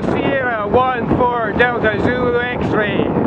Sierra 1-4 Delta Zulu X-ray.